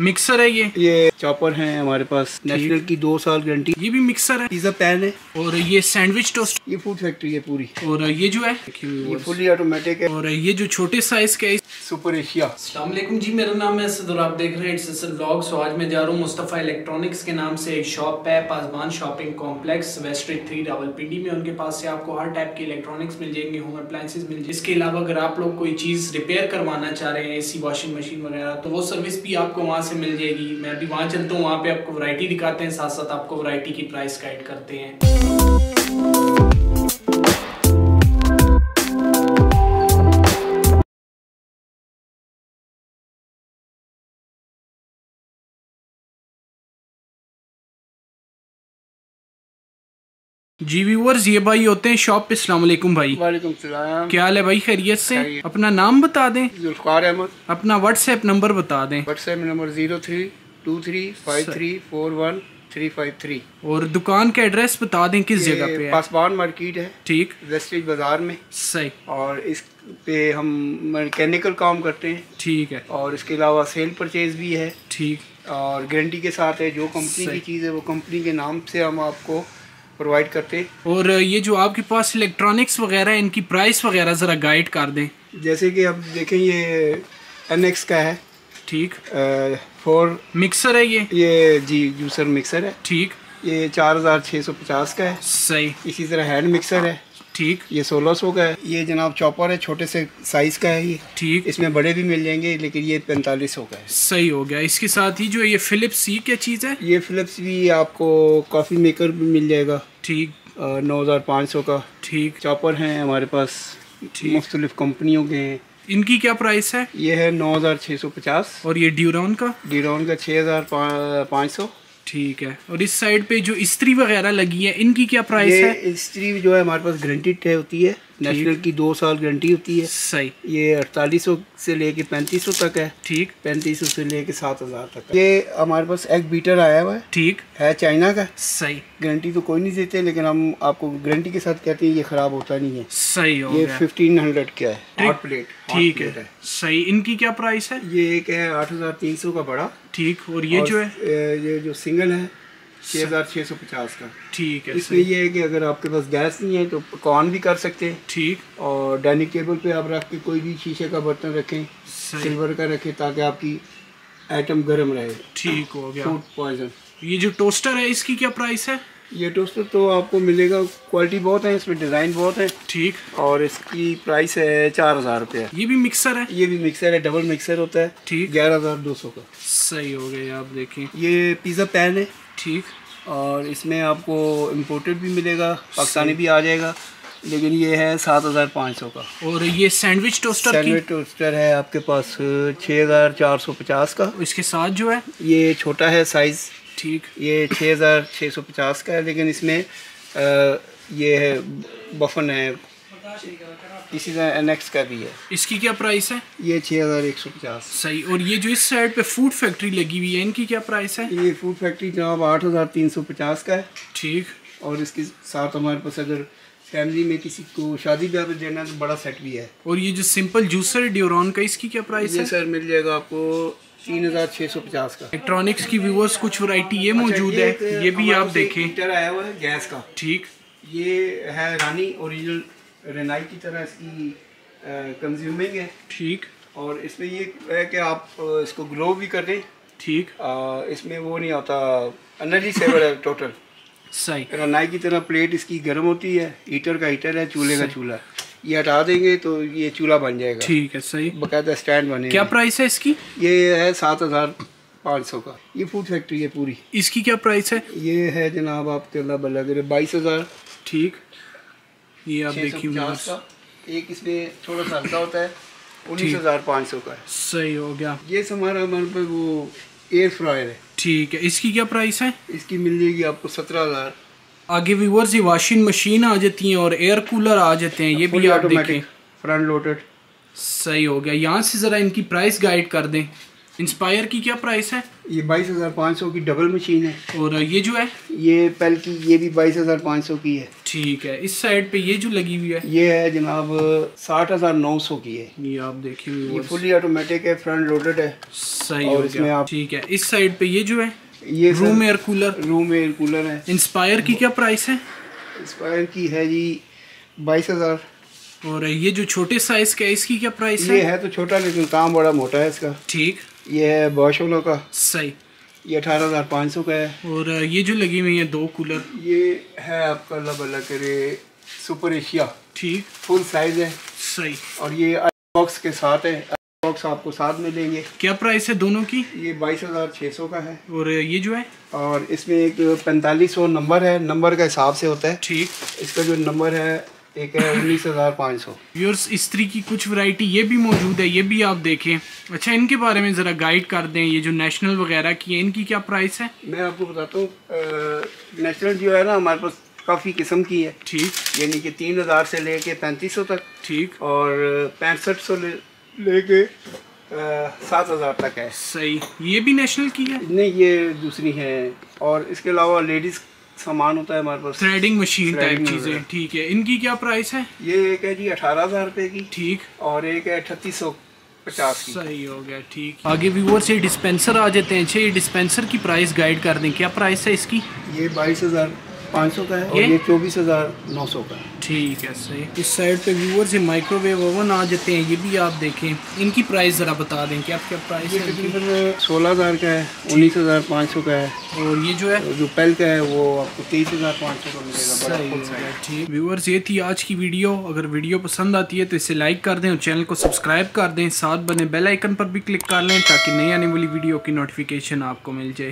Mixer है ये। ये चॉपर है हमारे पास। नेशनल की दो साल गारंटी ये भी मिक्सर है। पिज्जा पैन है। और ये सैंडविच टोस्ट ये फ़ूड फैक्ट्री है पूरी। और ये जो है ये फुली ऑटोमेटिक है। और ये जो छोटे साइज़ का सुपर एशिया असलम जी मेरा नाम है असद और आप देख रहे हैं इट्स ब्लॉग सो आज मैं जा रहा हूँ मुस्तफ़ा इलेक्ट्रॉनिक्स के नाम से एक शॉप है Paswan shopping complex west street three Rawalpindi में। उनके पास से आपको हर टाइप के इलेक्ट्रॉनिक्स मिल जाएँगे होम अप्लाइंसेज मिल जाएँगे। इसके अलावा अगर आप लोग कोई चीज़ रिपेयर करवाना चाह रहे हैं एसी वॉशिंग मशीन वगैरह तो वो सर्विस भी आपको वहाँ से मिल जाएगी। मैं अभी वहाँ चलता हूँ, वहाँ पे आपको वैरायटी दिखाते हैं साथ साथ आपको वैरायटी की प्राइस गाइड करते हैं। जी व्यूवर्स ये भाई होते हैं शॉप पे अस्सलाम वालेकुम भाई। वालेकुम सलाम। क्या हाल है भाई खैरियत से? खैरियत। अपना नाम बता दें। जुल्फकार अहमद। अपना व्हाट्सएप नंबर बता दें। WhatsApp number zero three two three five three four one three five three और दुकान का एड्रेस बता दें किस जगह पे है। पासबान मार्केट है। ठीक। वेस्टेज बाज़ार में। सही। और इस पे हम मैकेनिकल काम करते हैं। ठीक है। और इसके अलावा सेल परचेज भी है। ठीक। और गारंटी के साथ है जो कंपनी की चीज़ है वो कंपनी के नाम से हम आपको प्रोवाइड करते और ये जो आपके पास इलेक्ट्रॉनिक्स वगैरह है इनकी प्राइस वगैरह ज़रा गाइड कर दें। जैसे कि आप देखें ये एनएक्स का है। ठीक। फोर मिक्सर है ये? ये जी जूसर मिक्सर है। ठीक। ये चार हज़ार छः सौ पचास का है। सही। इसी तरह हैंड मिक्सर है। ठीक। ये सोलह सौ का है। ये जनाब चॉपर है छोटे से साइज़ का है ये। ठीक। इसमें बड़े भी मिल जाएँगे लेकिन ये पैंतालीस सौ का है। सही हो गया। इसके साथ ही जो ये फिलिप्स ये क्या चीज़ है? ये फिलिप्स भी आपको कॉफ़ी मेकर भी मिल जाएगा। ठीक। नौ हज़ार पाँच सौ का। ठीक। चॉपर हैं हमारे पास। मुख्तलिफ़ कंपनियों के। हैं इनकी क्या प्राइस है? ये है नौ हज़ार छः सौ पचास। और ये ड्यूरॉन का? डिरॉन का छः हज़ार पाँच सौ। ठीक है। और इस साइड पे जो इस्त्री वगैरह लगी है इनकी क्या प्राइस है? इस्त्री जो है हमारे पास ग्रंटेड है होती है। नेशनल की दो साल गारंटी होती है। सही। ये अड़तालीस सौ से लेके पैंतीस सौ तक है। ठीक। पैंतीस सौ से लेके सात हज़ार तक ये हमारे पास एग बीटर आया हुआ है। ठीक। है चाइना का। सही। गारंटी तो कोई नहीं देते लेकिन हम आपको गारंटी के साथ कहते हैं ये ख़राब होता नहीं है। सही हो ये फिफ्टीन हंड्रेड का है। हॉट प्लेट ठीक है। सही। इनकी क्या प्राइस है? ये एक है आठ हज़ार तीन सौ का बड़ा। ठीक। और ये जो है? ये जो सिंगल है छः हज़ार छः सौ पचास का। ठीक है इसमें ये है कि अगर आपके पास गैस नहीं है तो कॉन भी कर सकते हैं। ठीक। और डाइनिंग टेबल पे आप रख के कोई भी शीशे का बर्तन रखें सिल्वर का रखें ताकि आपकी आइटम गर्म रहे। ठीक हो गया। Food poison. ये जो टोस्टर है इसकी क्या प्राइस है? ये टोस्टर तो आपको मिलेगा क्वालिटी बहुत है इसमें डिज़ाइन बहुत है। ठीक। और इसकी प्राइस है चार हज़ार रुपये। ये भी मिक्सर है? ये भी मिक्सर है डबल मिक्सर होता है। ठीक। ग्यारह हज़ार दो सौ का। सही हो गया आप देखें। ये पिज़्ज़ा पैन है। ठीक। और इसमें आपको इम्पोर्टेड भी मिलेगा पाकिस्तानी भी आ जाएगा लेकिन ये है सात हज़ार पाँच सौ का। और ये सैंडविच टोस्टर सैंडविच टोस्टर है आपके पास छः हज़ार चार सौ पचास का। इसके साथ जो है? ये छोटा है साइज़ ठीक। ये छः हज़ार छः सौ पचास का है लेकिन इसमें अ, ये है बफन है इसी तरह का भी है। इसकी क्या प्राइस है? ये छः हज़ार एक सौ पचास। सही। और ये जो इस साइड पे फ़ूड फैक्ट्री लगी हुई है इनकी क्या प्राइस है? ये फ़ूड फैक्ट्री जनाब आठ हज़ार तीन सौ पचास का है। ठीक। और इसके साथ हमारे पास अगर फैमिली में किसी को शादी ब्याह में देना तो बड़ा सेट भी है। और ये जो सिंपल जूसर ड्यूरॉन का इसकी क्या प्राइस है? सर मिल जाएगा आपको तीन हज़ार छः सौ पचास का। इलेक्ट्रॉनिक्स की व्यूअर्स कुछ वैरायटी ये मौजूद अच्छा, है। ये भी आप देखें। हीटर आया हुआ है गैस का। ठीक। ये है रानी ओरिजिनल रेनाई की तरह इसकी कंज्यूमिंग है। ठीक। और इसमें ये है कि आप इसको ग्रो भी कर दें। ठीक। इसमें वो नहीं आता एनर्जी सेवर है टोटल सही। रनाई की तरह प्लेट इसकी गर्म होती है हीटर का हीटर है चूल्हे का चूल्हा। ये हटा देंगे तो ये चूल्हा बन जाएगा। ठीक है सही। बकायदा स्टैंड बने क्या प्राइस है इसकी? ये है सात हज़ार पाँच सौ का। ये फ़ूड फैक्ट्री है पूरी। इसकी क्या प्राइस है? ये है जनाब आपके अल्लाह बल्ला करे बाईस हज़ार। ठीक। ये आप देखिए एक इसमें थोड़ा सा हल्का होता है। उन्नीस हज़ार पाँच सौ का है। सही हो गया। ये हमारा हमारे पे वो एयर फ्रायर है। ठीक है। इसकी क्या प्राइस है? इसकी मिल जाएगी आपको सत्रह हज़ार। आगे व्यूवर्स ये वॉशिंग मशीन आ जाती हैं और एयर कूलर आ जाते हैं। ये भी आप देखें। फ्रंट लोडेड सही हो गया। यहाँ से ज़रा इनकी प्राइस गाइड कर दें। इंस्पायर की क्या प्राइस है? ये बाईस हज़ार पाँच सौ की डबल मशीन है। और ये जो है? ये पेल की ये भी बाईस हज़ार पाँच सौ की है। ठीक है इस साइड पे ये जो लगी हुई है? ये है जनाब साठ हज़ार नौ सौ की है। ये आप देखिए ये फुली ऑटोमेटिक है फ्रंट लोडेड है। सही और इसमें आप- ठीक है इस साइड पे ये जो है? ये room air cooler room air cooler है। इंस्पायर की क्या प्राइस है? इंस्पायर की है जी बाईस हज़ार। और ये जो छोटे साइज़ का है इसकी क्या प्राइस ये है? है तो छोटा लेकिन काम बड़ा मोटा है इसका। ठीक। ये है बॉशोलो का सही। ये अठारह हज़ार पाँच सौ का है। और ये जो लगी हुई है दो कूलर। ये है आपका अल्लाह भला करे सुपर एशिया। ठीक। फुल साइज़ है। सही। और ये बॉक्स के साथ है। बॉक्स आपको साथ में देंगे क्या प्राइस है दोनों की? ये बाईस हज़ार छः सौ का है। और ये जो है? और इसमें एक पैंतालीस सौ नंबर है। नंबर का हिसाब से होता है। ठीक। इसका जो नंबर है एक है उन्नीस हज़ार पाँच सौ। व्यूअर्स इस्त्री की कुछ वैरायटी ये भी मौजूद है ये भी आप देखें। अच्छा इनके बारे में ज़रा गाइड कर दें ये जो नेशनल वगैरह की है इनकी क्या प्राइस है? मैं आपको बताता हूँ नेशनल जो है ना हमारे पास काफ़ी किस्म की है। ठीक। यानी कि तीन हज़ार से लेके पैंतीस सौ तक। ठीक। और पैंसठ सौ ले लेके सात हज़ार तक है। सही। ये भी नेशनल की है? नहीं ये दूसरी है। और इसके अलावा लेडीज़ सामान होता है हमारे पास। थ्रेडिंग मशीन टाइप चीज़ें ठीक है। इनकी क्या प्राइस है? ये एक है जी अठारह हज़ार रुपये की। ठीक। और एक है अठतीस सौ पचास की। सही हो गया ठीक। आगे व्यूवर से डिस्पेंसर आ जाते हैं। अच्छा ये डिस्पेंसर की प्राइस गाइड कर दें। क्या प्राइस है इसकी? ये बाईस हज़ार पाँच सौ का है और ये? ये चौबीस हज़ार नौ सौ का है। ठीक है सही। इस साइड पे व्यूअर से माइक्रोवेव ओवन आ जाते हैं ये भी आप देखें। इनकी प्राइस ज़रा बता दें क्या क्या प्राइस ये है तकरीबन सोलह हज़ार का है उन्नीस हज़ार पाँच सौ का है। और ये जो है? जो पेल का है वो आपको तेईस हज़ार पाँच सौ का मिलेगा हो ठीक। व्यूअर्स ये थी आज की वीडियो अगर वीडियो पसंद आती है तो इसे लाइक कर दें और चैनल को सब्सक्राइब कर दें। साथ बने बेल आइकन पर भी क्लिक कर लें ताकि नई आने वाली वीडियो की नोटिफिकेशन आपको मिल जाए।